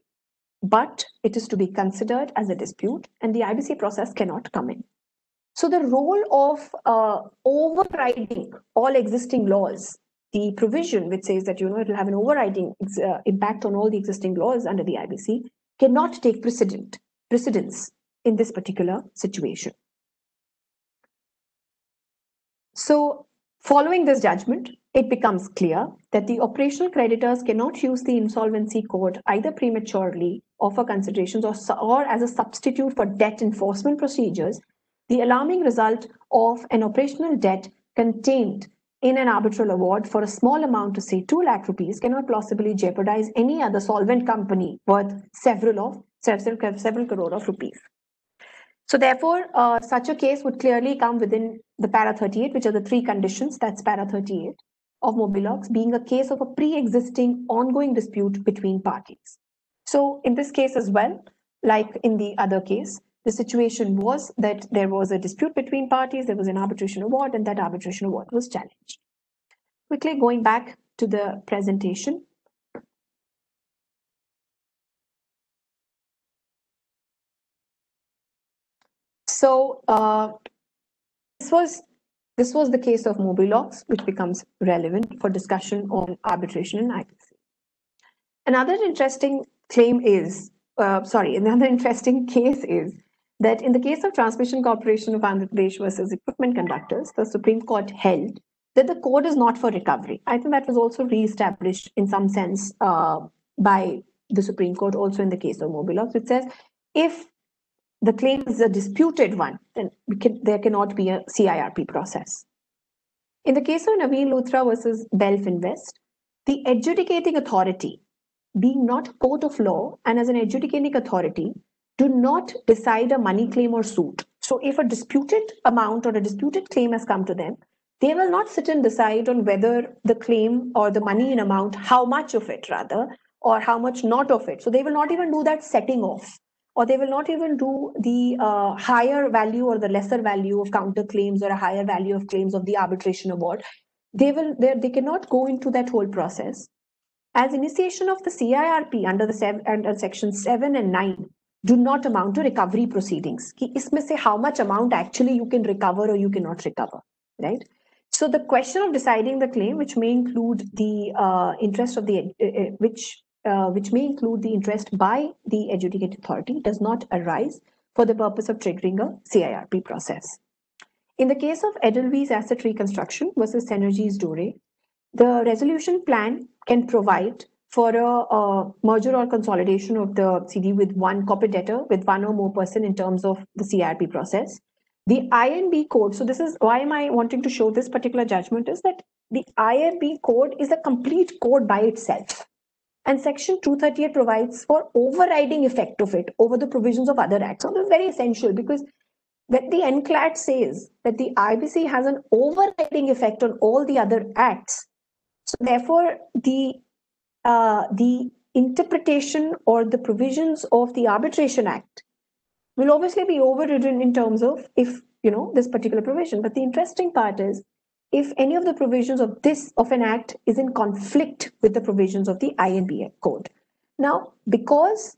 but it is to be considered as a dispute and the IBC process cannot come in. So the role of uh, overriding all existing laws, the provision which says that you know it will have an overriding uh, impact on all the existing laws under the IBC cannot take precedent precedence in this particular situation. So following this judgment, it becomes clear that the operational creditors cannot use the insolvency code either prematurely or for considerations or, or as a substitute for debt enforcement procedures, the alarming result of an operational debt contained in an arbitral award for a small amount to say 2 lakh rupees cannot plausibly jeopardize any other solvent company worth several of several, several crore of rupees. So therefore, uh, such a case would clearly come within the para 38, which are the three conditions, that's para 38 of Mobilox being a case of a pre-existing ongoing dispute between parties. So in this case as well, like in the other case, the situation was that there was a dispute between parties, there was an arbitration award, and that arbitration award was challenged. Quickly going back to the presentation. So uh, this was this was the case of Mobilox, which becomes relevant for discussion on arbitration and IBC. Another interesting claim is, uh, sorry, [laughs] another interesting case is that in the case of Transmission Corporation of Andhra Pradesh versus Equipment Conductors, the Supreme Court held that the code is not for recovery. I think that was also re-established in some sense uh, by the Supreme Court, also in the case of Mobilox, which says if the claim is a disputed one, then can, there cannot be a CIRP process. In the case of Naveen Luthra versus Belf Invest, the adjudicating authority, being not court of law and as an adjudicating authority, do not decide a money claim or suit. So if a disputed amount or a disputed claim has come to them, they will not sit and decide on whether the claim or the money in amount, how much of it rather, or how much not of it. So they will not even do that setting off or they will not even do the uh, higher value or the lesser value of counterclaims or a higher value of claims of the arbitration award. They will they, they cannot go into that whole process. As initiation of the CIRP under the seven, under section 7 and 9 do not amount to recovery proceedings. कि इसमें से how much amount actually you can recover or you cannot recover, right? So the question of deciding the claim, which may include the uh, interest of the uh, uh, which uh, which may include the interest by the adjudicate authority, does not arise for the purpose of triggering a CIRP process. In the case of Edelweiss Asset Reconstruction versus Synergies Dooray, the resolution plan can provide for a, a, merger or consolidation of the CD with one corporate debtor with one or more person in terms of the CIRP process. The INB code, so this is why am I wanting to show this particular judgment is that the INB code is a complete code by itself. And section 238 provides for overriding effect of it over the provisions of other acts. So this is very essential because when the NCLAT says that the IBC has an overriding effect on all the other acts, so therefore the uh, the interpretation or the provisions of the Arbitration Act will obviously be overridden in terms of if you know this particular provision. But the interesting part is if any of the provisions of this of an act is in conflict with the provisions of the INB code. Now, because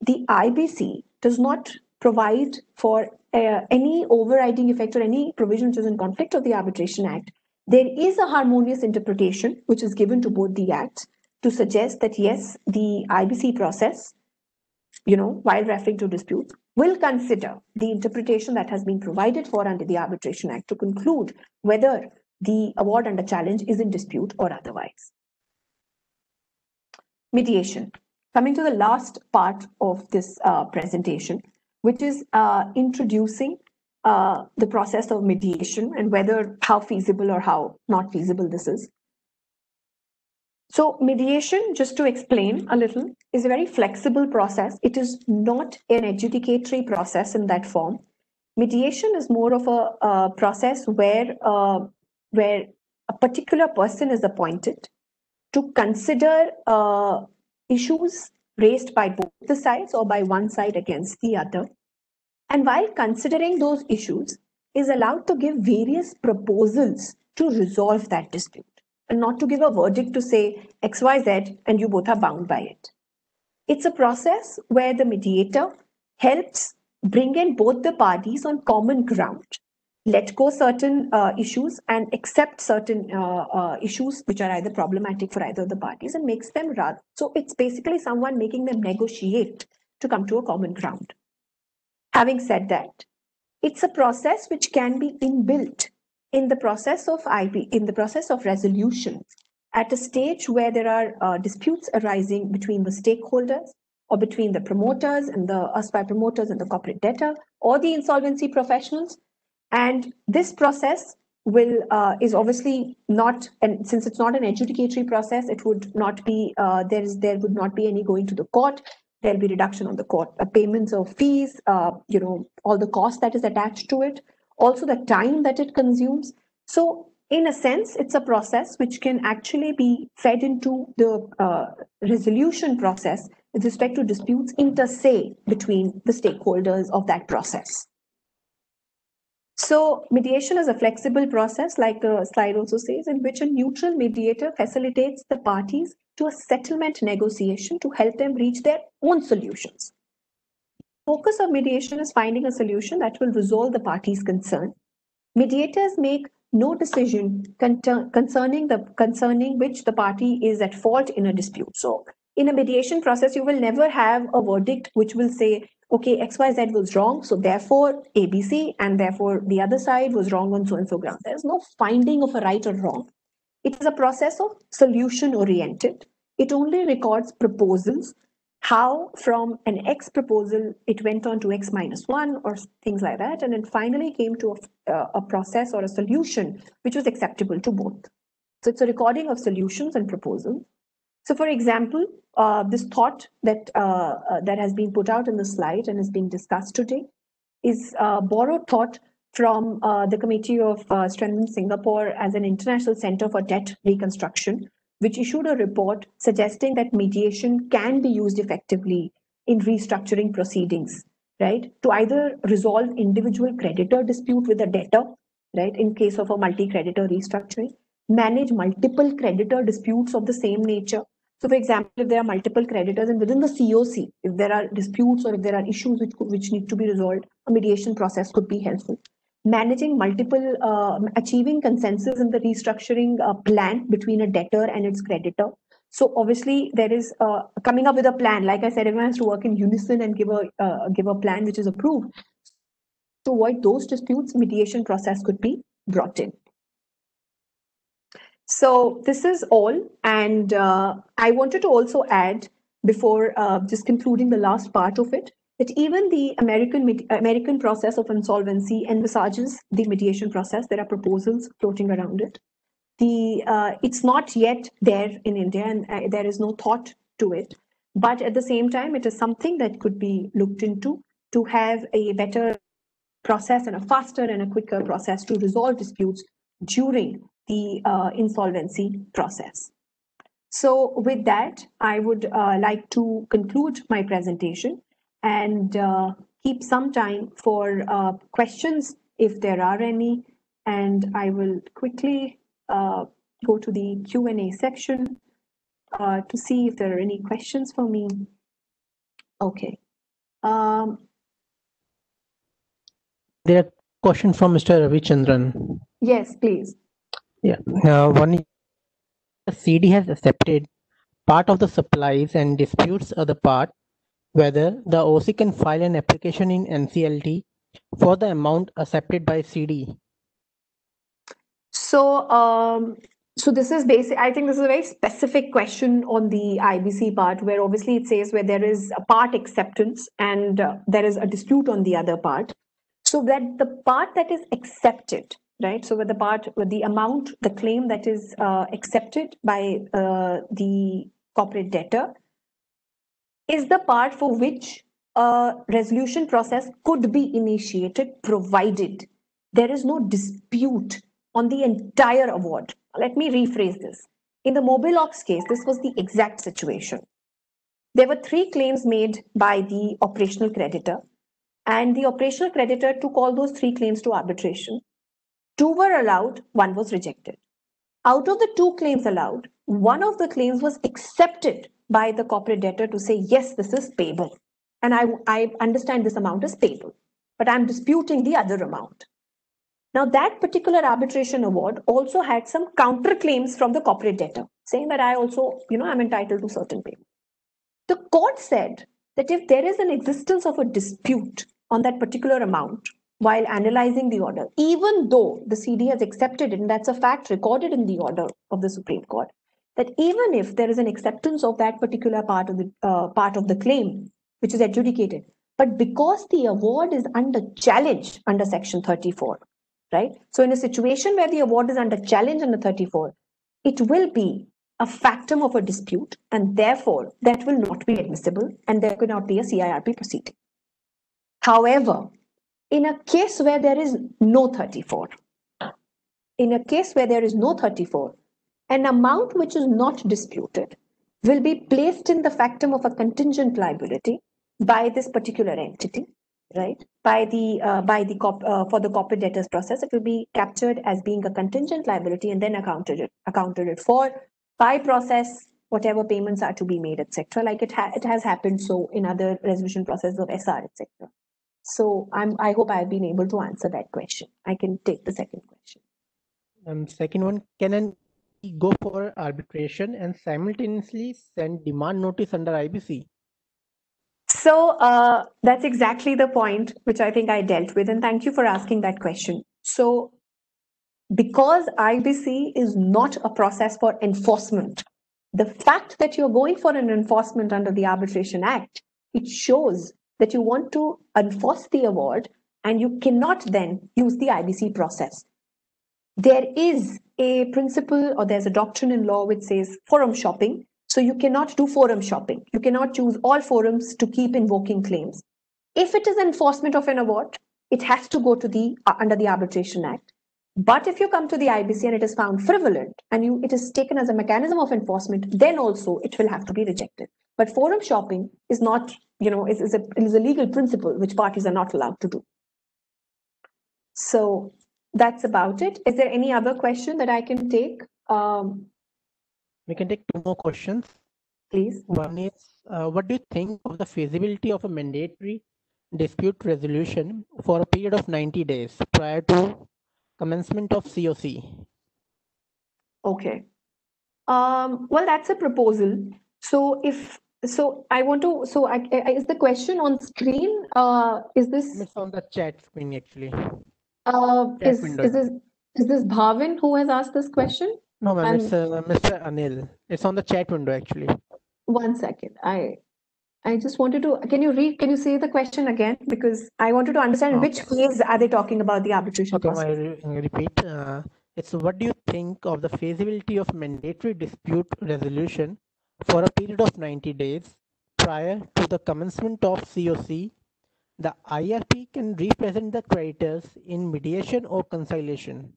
the IBC does not provide for uh, any overriding effect or any provision which is in conflict of the Arbitration Act, there is a harmonious interpretation which is given to both the acts to suggest that yes, the IBC process, you know, while referring to disputes, will consider the interpretation that has been provided for under the Arbitration Act to conclude whether the award under challenge is in dispute or otherwise. Mediation. Coming to the last part of this uh, presentation, which is uh, introducing uh, the process of mediation and whether how feasible or how not feasible this is. So mediation, just to explain a little, is a very flexible process. It is not an adjudicatory process in that form. Mediation is more of a, process where uh, where a particular person is appointed to consider uh, issues raised by both the sides or by one side against the other. And while considering those issues, is allowed to give various proposals to resolve that dispute and not to give a verdict to say XYZ and you both are bound by it. It's a process where the mediator helps bring in both the parties on common ground, let go certain uh, issues and accept certain uh, uh, issues which are either problematic for either of the parties and makes them rather. So it's basically someone making them negotiate to come to a common ground. Having said that, it's a process which can be inbuilt in the process of IP, in the process of resolution, at a stage where there are uh, disputes arising between the stakeholders or between the promoters and the us by promoters and the corporate debtor or the insolvency professionals. And this process will uh, is obviously not and since it's not an adjudicatory process it would not be uh, there is there would not be any going to the court there'll be reduction on the court uh, payments of fees uh, you know all the cost that is attached to it also the time that it consumes. So in a sense, it's a process which can actually be fed into the uh, resolution process with respect to disputes inter se between the stakeholders of that process. So mediation is a flexible process, like the slide also says, in which a neutral mediator facilitates the parties to a settlement negotiation to help them reach their own solutions focus of mediation is finding a solution that will resolve the party's concern. Mediators make no decision concerning the concerning which the party is at fault in a dispute. So in a mediation process, you will never have a verdict which will say, okay, XYZ was wrong, so therefore ABC, and therefore the other side was wrong on so and so ground. There is no finding of a right or wrong. It is a process of solution oriented. It only records proposals how from an X proposal it went on to X minus one or things like that, and then finally came to a, uh, a process or a solution which was acceptable to both. So it's a recording of solutions and proposals. So, for example, uh, this thought that uh, uh, that has been put out in the slide and is being discussed today is uh, borrowed thought from uh, the Committee of Strengthening Singapore as an international center for debt reconstruction, which issued a report suggesting that mediation can be used effectively in restructuring proceedings, right? To either resolve individual creditor dispute with a debtor, right? In case of a multi-creditor restructuring, manage multiple creditor disputes of the same nature. So, for example, if there are multiple creditors and within the COC, if there are disputes or if there are issues which, which need to be resolved, a mediation process could be helpful. Managing multiple, uh, achieving consensus in the restructuring uh, plan between a debtor and its creditor. So obviously there is uh, coming up with a plan. Like I said, everyone has to work in unison and give a uh, give a plan which is approved. To avoid those disputes, mediation process could be brought in. So this is all, and uh, I wanted to also add before uh, just concluding the last part of it that even the American American process of insolvency envisages the mediation process. There are proposals floating around it. The uh, it's not yet there in India, and uh, there is no thought to it. But at the same time, it is something that could be looked into to have a better process and a faster and a quicker process to resolve disputes during the uh, insolvency process. So with that, I would uh, like to conclude my presentation and uh, keep some time for uh, questions if there are any. And I will quickly uh, go to the Q&A section uh, to see if there are any questions for me. Okay. Um, there are questions from Mr. Ravi Chandran. Yes, please. Yeah. Uh, one the CD has accepted part of the supplies and disputes other part whether the OC can file an application in NCLT for the amount accepted by CD. So, um, so this is basic. I think this is a very specific question on the IBC part, where obviously it says where there is a part acceptance and uh, there is a dispute on the other part. So that the part that is accepted, right? So with the part, with the amount, the claim that is uh, accepted by uh, the corporate debtor is the part for which a resolution process could be initiated provided there is no dispute on the entire award. Let me rephrase this. In the Mobilox case, this was the exact situation. There were three claims made by the operational creditor, and the operational creditor took all those three claims to arbitration. Two were allowed, one was rejected. Out of the two claims allowed, one of the claims was accepted by the corporate debtor to say, yes, this is payable. And I, I understand this amount is payable, but I'm disputing the other amount. Now, that particular arbitration award also had some counterclaims from the corporate debtor, saying that I also, you know, I'm entitled to certain payment. The court said that if there is an existence of a dispute on that particular amount while analyzing the order, even though the CD has accepted it, and that's a fact recorded in the order of the Supreme Court, that even if there is an acceptance of that particular part of the uh, part of the claim which is adjudicated but because the award is under challenge under section 34 right? So in a situation where the award is under challenge under 34 it will be a factum of a dispute and therefore that will not be admissible and there could not be a CIRP proceeding. However in a case where there is no 34 in a case where there is no 34 an amount which is not disputed will be placed in the factum of a contingent liability by this particular entity right? By the uh, by the cop, uh, for the corporate debtors process it will be captured as being a contingent liability and then accounted it, accounted it for by process whatever payments are to be made etc like it, ha- it has happened so in other resolution processes of sr etc so i'm i hope i've been able to answer that question. I can take the second question. Um second one can an go for arbitration and simultaneously send demand notice under IBC? So uh, that's exactly the point which I think I dealt with. And thank you for asking that question. So, because IBC is not a process for enforcement, the fact that you're going for an enforcement under the Arbitration Act, it shows that you want to enforce the award and you cannot then use the IBC process. There is a principle or there's a doctrine in law which says forum shopping. So you cannot do forum shopping. You cannot choose all forums to keep invoking claims. If it is enforcement of an award, it has to go to the uh, under the Arbitration Act. But if you come to the IBC and it is found frivolous and you, it is taken as a mechanism of enforcement, then also it will have to be rejected. But forum shopping is not, you know, is, is, a, is a legal principle which parties are not allowed to do. So that's about it. Is there any other question that I can take? Um, we can take two more questions. Please. One is, uh, what do you think of the feasibility of a mandatory dispute resolution for a period of 90 days prior to commencement of COC. Okay. Um, well, that's a proposal. So if so, I want to. So, I, I, is the question on screen? Uh, is this? It's on the chat screen actually. Uh, Chat is window. is this is this Bhavin who has asked this question? No, ma'am, it's uh, Mr. Anil. It's on the chat window actually. One second. I I just wanted to. Can you read? Can you say the question again? Because I wanted to understand which phase are they talking about the arbitration Okay, I re- repeat. Uh, it's what do you think of the feasibility of mandatory dispute resolution for a period of 90 days prior to the commencement of COC? The IRP can represent the creditors in mediation or conciliation.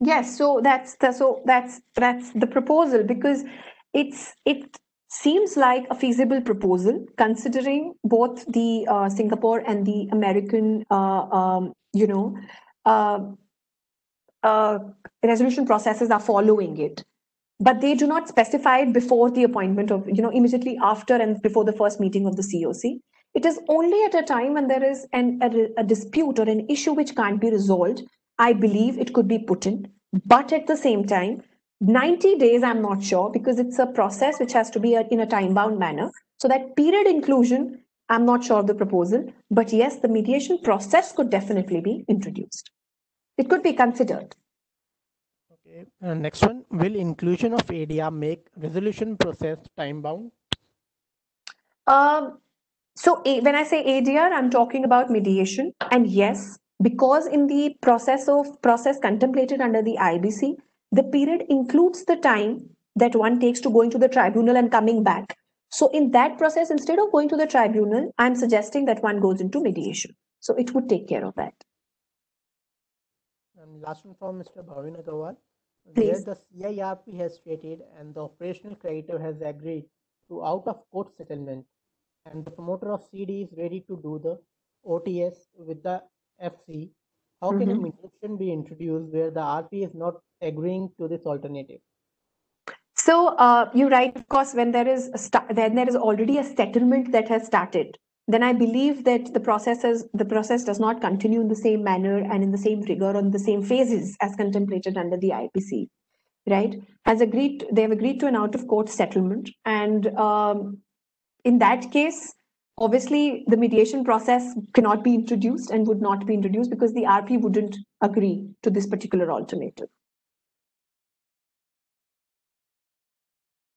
Yes, so that's the so that's that's the proposal because it's it seems like a feasible proposal considering both the uh, Singapore and the American uh, um, you know uh, uh, resolution processes are following it, but they do not specify it before the appointment of you know immediately after and before the first meeting of the COC. It is only at a time when there is an, a, a dispute or an issue which can't be resolved I believe it could be put in. But at the same time, 90 days, I'm not sure because it's a process which has to be in a time bound manner. So that period inclusion, I'm not sure of the proposal. But yes, the mediation process could definitely be introduced. It could be considered. Okay. Uh, next one, will inclusion of ADR make resolution process time bound? Um, so when I say ADR, I'm talking about mediation. And yes, because in the process of process contemplated under the IBC, the period includes the time that one takes to going to the tribunal and coming back. So in that process, instead of going to the tribunal, I'm suggesting that one goes into mediation. So it would take care of that. And last one from Mr. Bhavin Agarwal. Where the CIRP has stated and the operational creditor has agreed to out of court settlement promoter of CD is ready to do the OTS with the FC, how can a Mhm. mediation be introduced where the RP is not agreeing to this alternative? So uh, you're right, of course, when there is a sta- then there is already a settlement that has started, then I believe that the process is, the process does not continue in the same manner and in the same rigor on the same phases as contemplated under the IBC, right? Has agreed, they have agreed to an out of court settlement, and um, in that case, obviously the mediation process cannot be introduced and would not be introduced because the RP wouldn't agree to this particular alternative.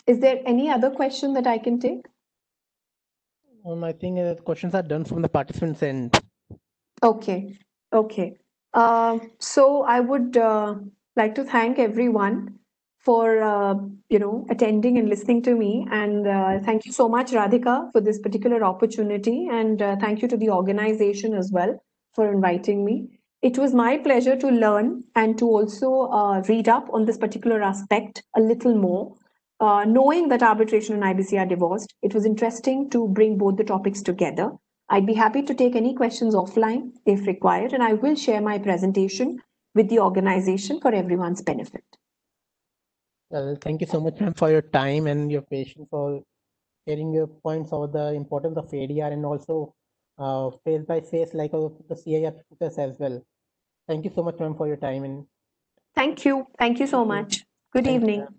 Is there any other question that I can take? Um, I think uh, questions are done from the participants end. Okay, okay. Uh, so I would uh, like to thank everyone for uh, you know attending and listening to me, and uh, thank you so much, Radhika, for this particular opportunity, and uh, thank you to the organization as well for inviting me. It was my pleasure to learn and to also uh, read up on this particular aspect a little more. Uh, knowing that arbitration and IBC are divorced, it was interesting to bring both the topics together. I'd be happy to take any questions offline if required, and I will share my presentation with the organization for everyone's benefit. Well, thank you so much, ma'am, for your time and your patience for sharing your points over the importance of ADR and also uh, face by face like of the CIR process as well. Thank you so much, ma'am, for your time and Thank you. Thank you so much. Good Thank evening. ma'am.